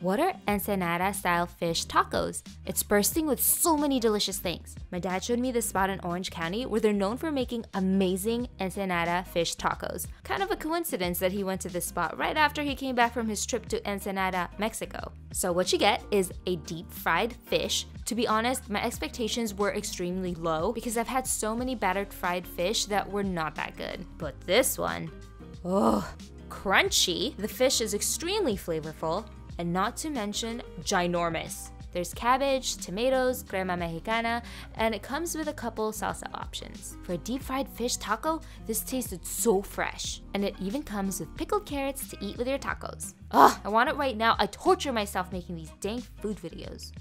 What are Ensenada style fish tacos? It's bursting with so many delicious things. My dad showed me this spot in Orange County where they're known for making amazing Ensenada fish tacos. Kind of a coincidence that he went to this spot right after he came back from his trip to Ensenada, Mexico. So, what you get is a deep fried fish. To be honest, my expectations were extremely low because I've had so many battered fried fish that were not that good. But this one, oh, crunchy. The fish is extremely flavorful and not to mention ginormous. There's cabbage, tomatoes, crema mexicana, and it comes with a couple salsa options. For a deep fried fish taco, this tasted so fresh. And it even comes with pickled carrots to eat with your tacos. Ugh, I want it right now. I torture myself making these dank food videos.